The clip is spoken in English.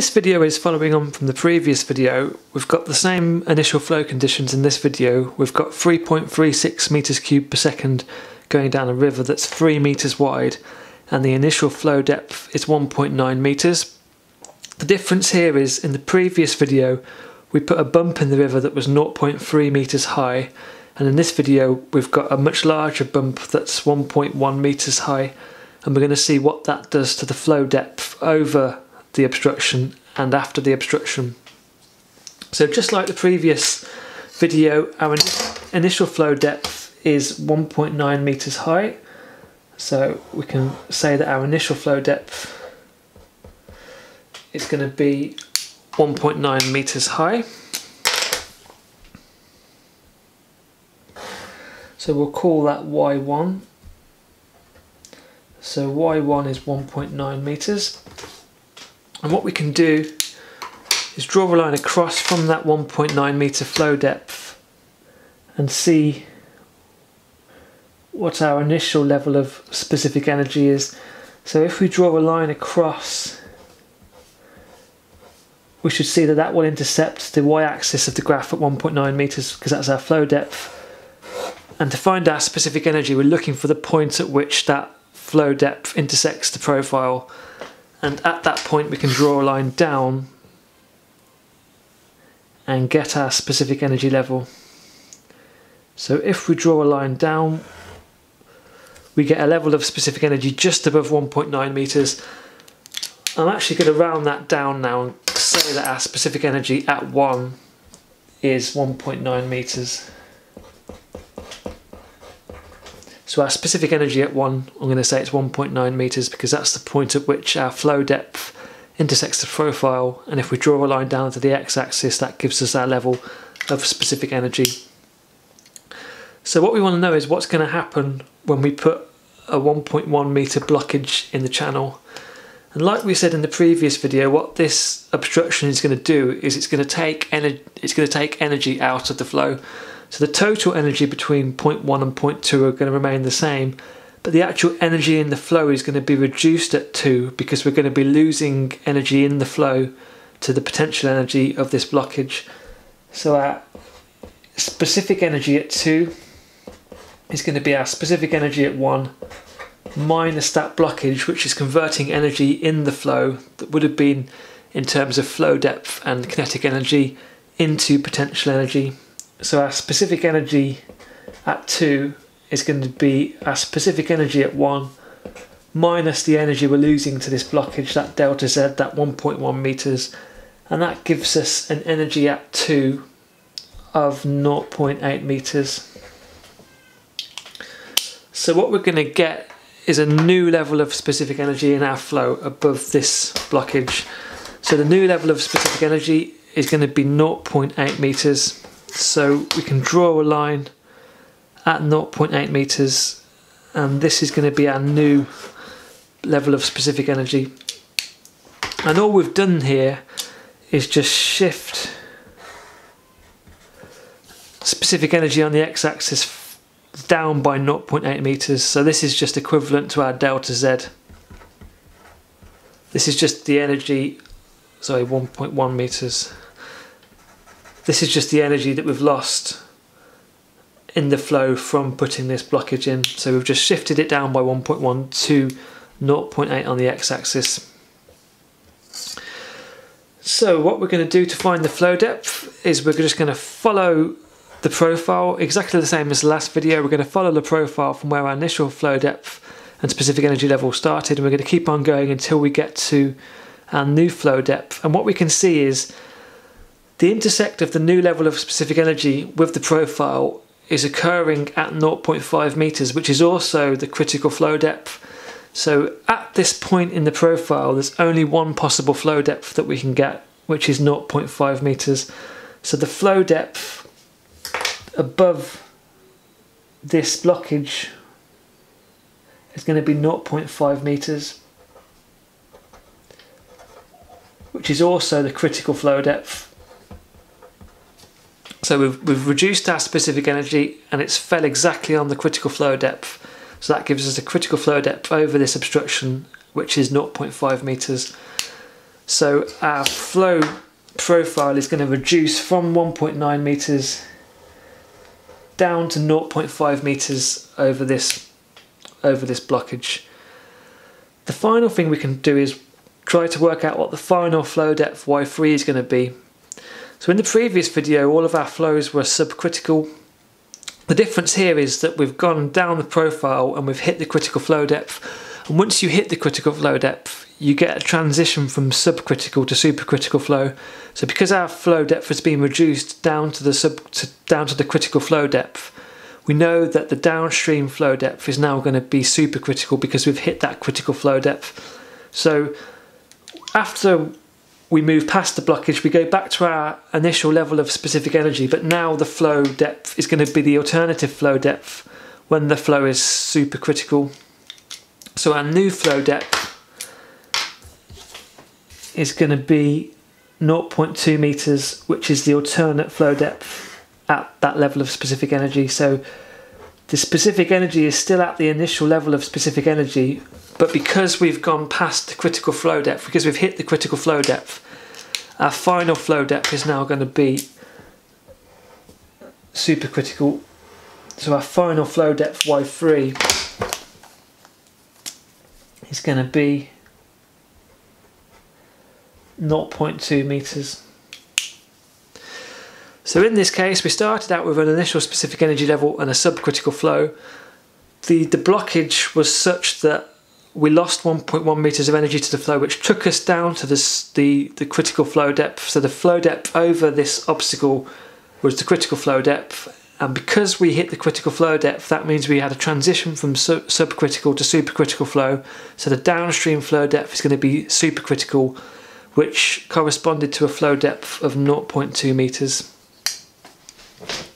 this video is following on from the previous video, we've got the same initial flow conditions in this video. We've got 3.36 meters cubed per second going down a river that's 3 meters wide and the initial flow depth is 1.9 meters. The difference here is in the previous video we put a bump in the river that was 0.3 meters high and in this video we've got a much larger bump that's 1.1 meters high and we're going to see what that does to the flow depth over the obstruction and after the obstruction. So just like the previous video, our initial flow depth is 1.9 meters high. So we can say that our initial flow depth is going to be 1.9 meters high. So we'll call that Y1. So Y1 is 1.9 meters. And what we can do is draw a line across from that 1.9 meter flow depth and see what our initial level of specific energy is. So if we draw a line across, we should see that that will intercept the y-axis of the graph at 1.9 meters because that's our flow depth. And to find our specific energy, we're looking for the point at which that flow depth intersects the profile and at that point we can draw a line down and get our specific energy level. So if we draw a line down, we get a level of specific energy just above 1.9 meters. I'm actually going to round that down now and say that our specific energy at 1 is 1.9 meters. So our specific energy at 1, I'm going to say it's 1.9 metres because that's the point at which our flow depth intersects the profile and if we draw a line down to the x-axis that gives us our level of specific energy. So what we want to know is what's going to happen when we put a 1.1 metre blockage in the channel. And like we said in the previous video, what this obstruction is going to do is it's going to take it's going to take energy out of the flow. So the total energy between point 0.1 and point 0.2 are going to remain the same, but the actual energy in the flow is going to be reduced at 2 because we're going to be losing energy in the flow to the potential energy of this blockage. So our specific energy at 2 is going to be our specific energy at 1 minus that blockage which is converting energy in the flow that would have been in terms of flow depth and kinetic energy into potential energy so our specific energy at 2 is going to be our specific energy at 1 minus the energy we're losing to this blockage, that delta z, that 1.1 meters, and that gives us an energy at 2 of 0.8 meters. So what we're going to get is a new level of specific energy in our flow above this blockage. So the new level of specific energy is going to be 0.8 meters so we can draw a line at 0.8 meters and this is going to be our new level of specific energy. And all we've done here is just shift specific energy on the x-axis down by 0.8 meters. So this is just equivalent to our delta z. This is just the energy, sorry, 1.1 meters. This is just the energy that we've lost in the flow from putting this blockage in. So we've just shifted it down by 1.1 to 0.8 on the x-axis. So what we're going to do to find the flow depth is we're just going to follow the profile exactly the same as the last video. We're going to follow the profile from where our initial flow depth and specific energy level started and we're going to keep on going until we get to our new flow depth. And what we can see is the intersect of the new level of specific energy with the profile is occurring at 0.5 meters, which is also the critical flow depth. So at this point in the profile, there's only one possible flow depth that we can get, which is 0.5 meters. So the flow depth above this blockage is going to be 0.5 meters, which is also the critical flow depth so we've, we've reduced our specific energy and it's fell exactly on the critical flow depth. So that gives us a critical flow depth over this obstruction, which is 0.5 meters. So our flow profile is going to reduce from 1.9 meters down to 0.5 meters over this over this blockage. The final thing we can do is try to work out what the final flow depth Y3 is going to be. So in the previous video all of our flows were subcritical. The difference here is that we've gone down the profile and we've hit the critical flow depth and once you hit the critical flow depth you get a transition from subcritical to supercritical flow. So because our flow depth has been reduced down to the sub to, down to the critical flow depth, we know that the downstream flow depth is now going to be supercritical because we've hit that critical flow depth. So after we move past the blockage, we go back to our initial level of specific energy, but now the flow depth is going to be the alternative flow depth when the flow is supercritical. So our new flow depth is going to be 0.2 meters, which is the alternate flow depth at that level of specific energy. So the specific energy is still at the initial level of specific energy, but because we've gone past the critical flow depth, because we've hit the critical flow depth, our final flow depth is now going to be supercritical. So our final flow depth Y3 is going to be 0.2 meters. So in this case, we started out with an initial specific energy level and a subcritical flow. The, the blockage was such that we lost 1.1 meters of energy to the flow, which took us down to this, the, the critical flow depth. So the flow depth over this obstacle was the critical flow depth. And because we hit the critical flow depth, that means we had a transition from sub subcritical to supercritical flow. So the downstream flow depth is going to be supercritical which corresponded to a flow depth of 0.2 meters. Thank you.